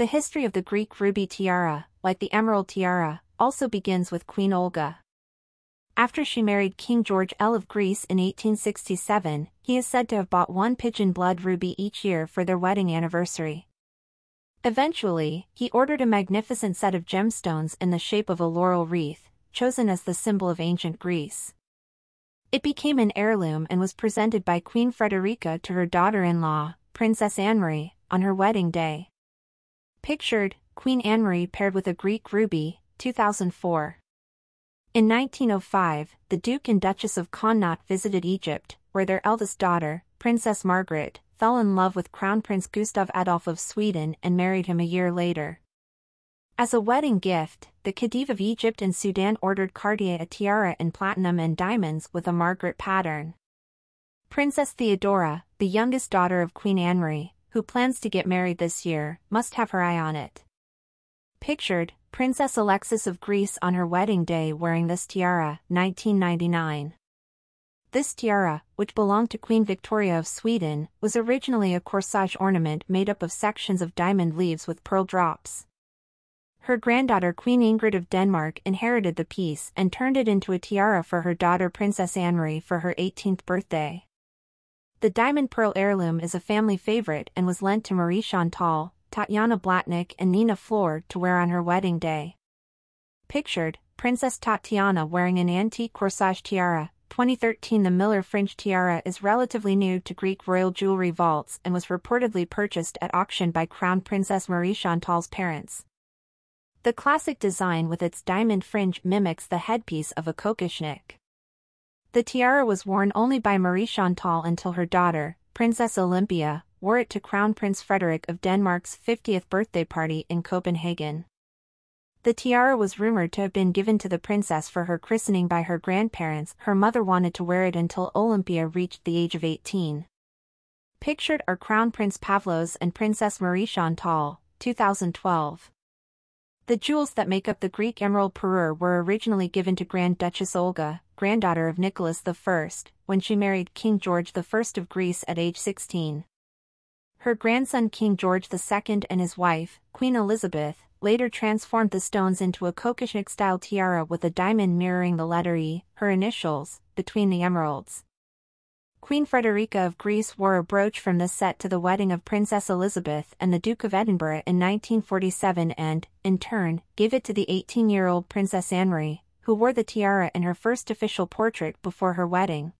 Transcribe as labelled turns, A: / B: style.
A: The history of the Greek ruby tiara, like the emerald tiara, also begins with Queen Olga. After she married King George L of Greece in 1867, he is said to have bought one pigeon blood ruby each year for their wedding anniversary. Eventually, he ordered a magnificent set of gemstones in the shape of a laurel wreath, chosen as the symbol of ancient Greece. It became an heirloom and was presented by Queen Frederica to her daughter-in-law, Princess Anne-Marie, on her wedding day. Pictured, Queen Anne-Marie paired with a Greek ruby, 2004. In 1905, the Duke and Duchess of Connaught visited Egypt, where their eldest daughter, Princess Margaret, fell in love with Crown Prince Gustav Adolf of Sweden and married him a year later. As a wedding gift, the Khedive of Egypt and Sudan ordered Cartier a tiara in platinum and diamonds with a Margaret pattern. Princess Theodora, the youngest daughter of Queen Anne-Marie, who plans to get married this year, must have her eye on it. Pictured, Princess Alexis of Greece on her wedding day wearing this tiara, 1999. This tiara, which belonged to Queen Victoria of Sweden, was originally a corsage ornament made up of sections of diamond leaves with pearl drops. Her granddaughter Queen Ingrid of Denmark inherited the piece and turned it into a tiara for her daughter Princess Anne-Marie for her 18th birthday. The diamond pearl heirloom is a family favorite and was lent to Marie Chantal, Tatiana Blatnik and Nina Flor to wear on her wedding day. Pictured, Princess Tatiana wearing an antique corsage tiara, 2013 The Miller Fringe Tiara is relatively new to Greek royal jewelry vaults and was reportedly purchased at auction by Crown Princess Marie Chantal's parents. The classic design with its diamond fringe mimics the headpiece of a kokoshnik. The tiara was worn only by Marie Chantal until her daughter, Princess Olympia, wore it to Crown Prince Frederick of Denmark's 50th birthday party in Copenhagen. The tiara was rumored to have been given to the princess for her christening by her grandparents. Her mother wanted to wear it until Olympia reached the age of 18. Pictured are Crown Prince Pavlos and Princess Marie Chantal, 2012. The jewels that make up the Greek emerald parure were originally given to Grand Duchess Olga, granddaughter of Nicholas I, when she married King George I of Greece at age 16. Her grandson King George II and his wife, Queen Elizabeth, later transformed the stones into a Kokoshnik-style tiara with a diamond mirroring the letter E, her initials, between the emeralds. Queen Frederica of Greece wore a brooch from this set to the wedding of Princess Elizabeth and the Duke of Edinburgh in 1947 and, in turn, gave it to the 18-year-old Princess Anne-Marie, who wore the tiara in her first official portrait before her wedding.